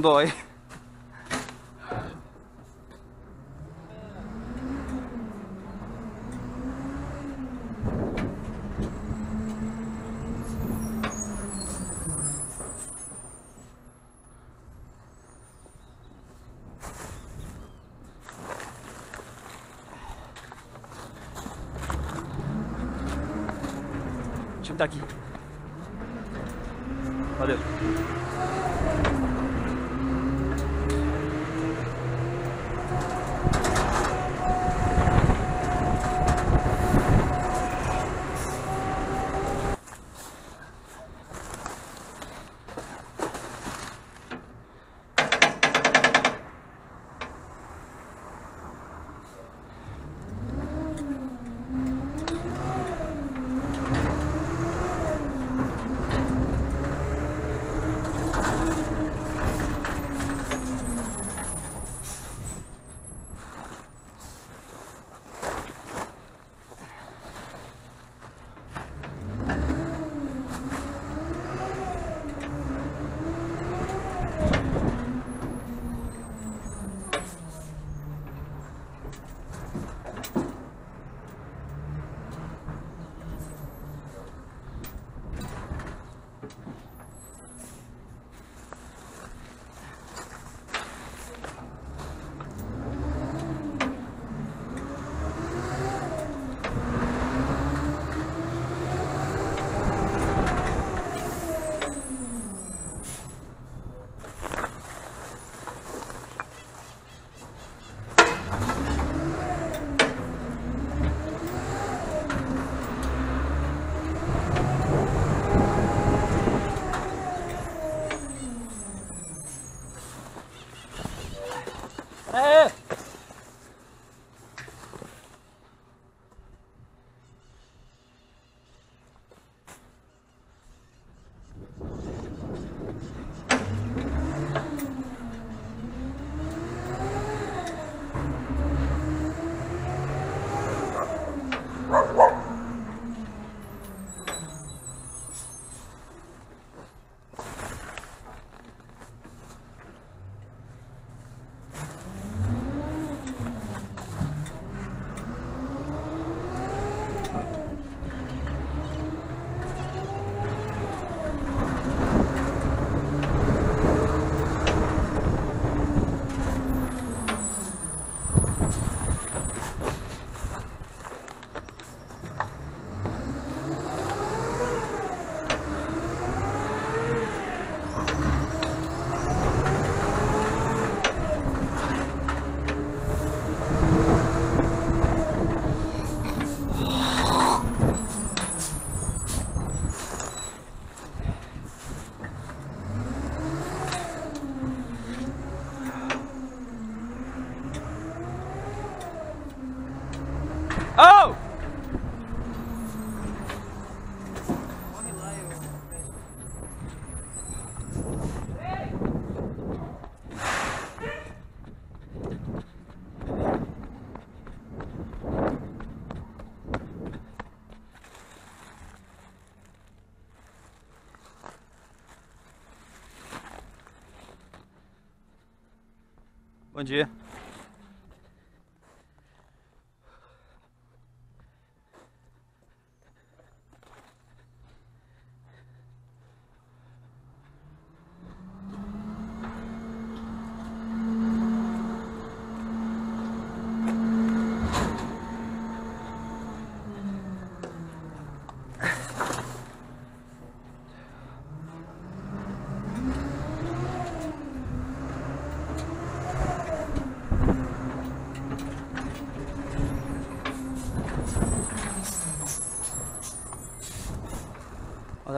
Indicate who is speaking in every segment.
Speaker 1: Dói. O time tá aqui. Valeu. Bom dia.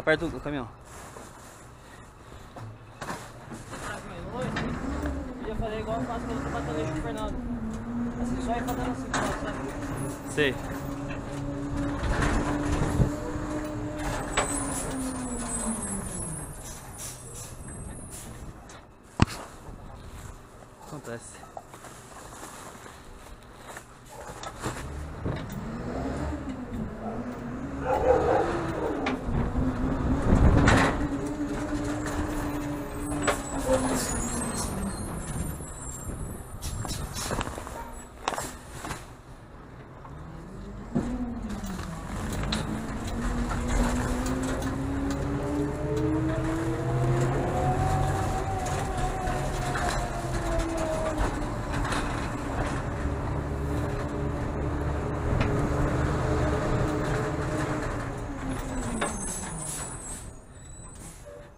Speaker 1: Tá perto do caminhão.
Speaker 2: Podia fazer igual eu faço quando eu tô batendo o Fernando. Assim, só ir fazendo assim, sabe?
Speaker 1: Sei.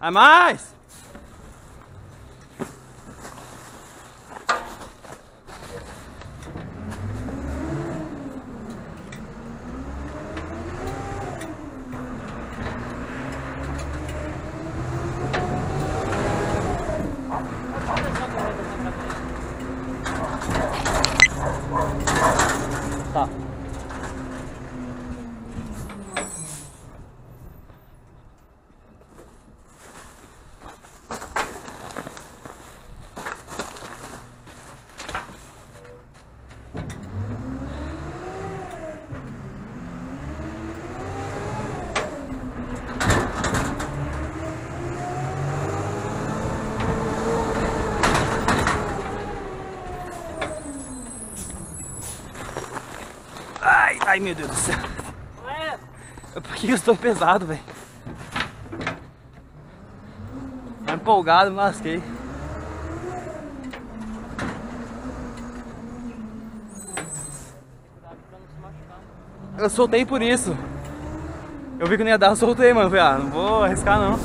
Speaker 1: Vai mais! Tá. Ai, meu Deus do céu. Por que eu estou pesado, velho? Tá empolgado, me lasquei. Eu soltei por isso. Eu vi que não ia dar, eu soltei, mano. Falei, ah, não vou arriscar não.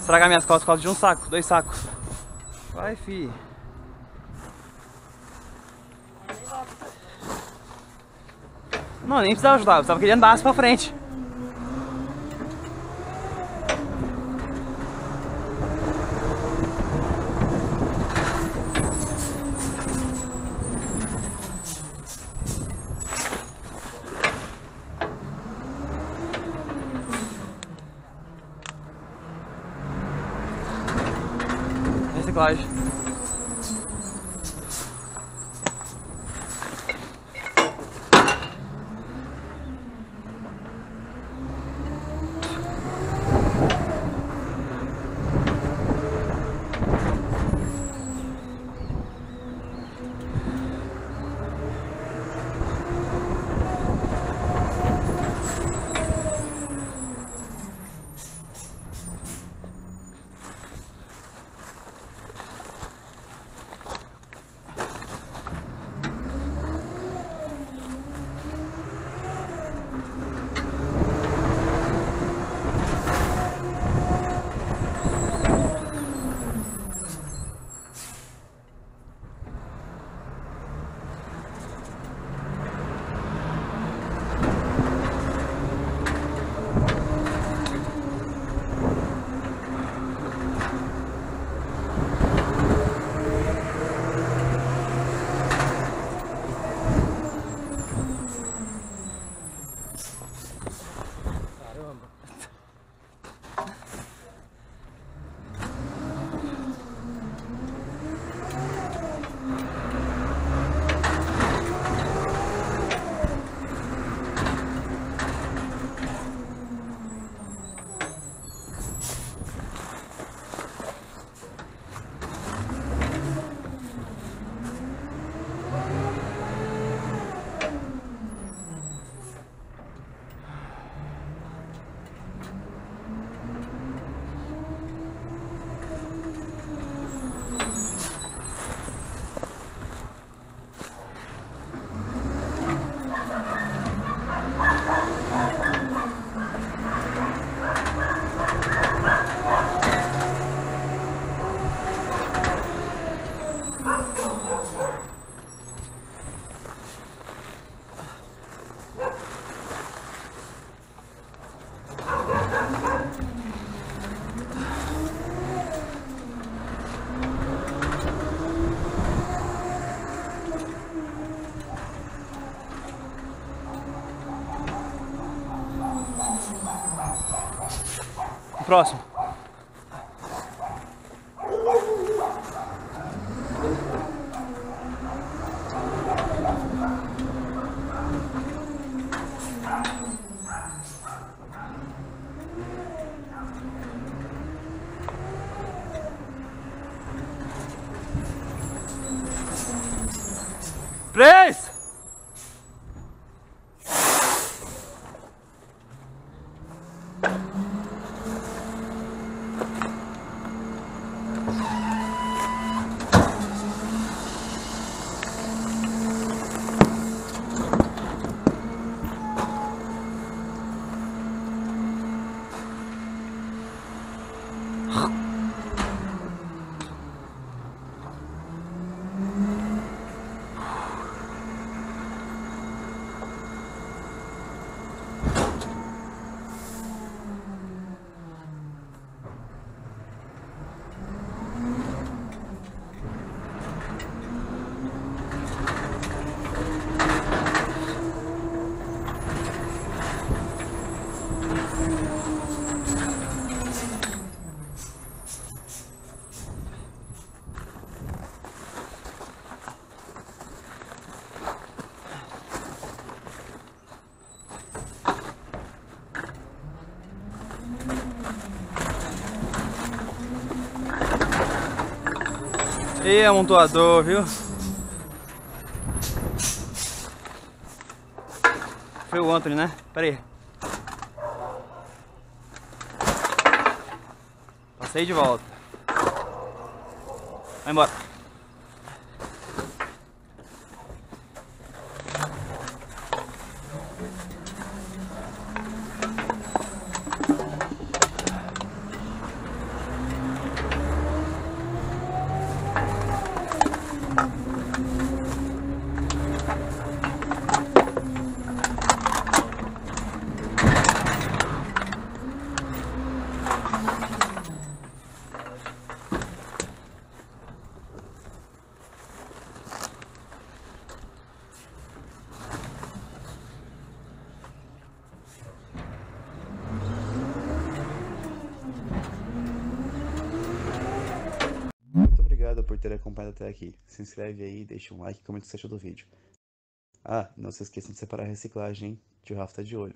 Speaker 1: Estragar minhas costas por causa de um saco, dois sacos. Vai, fi.
Speaker 2: Aí nem dá.
Speaker 1: Não, nem precisava ajudar, precisava que ele andasse pra frente. Reciclagem. Próximo. Três! E amontoador, viu? Foi o Anthony, né? Pera aí. Passei de volta. Vai embora.
Speaker 3: Acompanhado até aqui. Se inscreve aí, deixa um like e comenta o que você achou do vídeo. Ah, não se esqueçam de separar a reciclagem, hein? Que o Rafa tá de olho.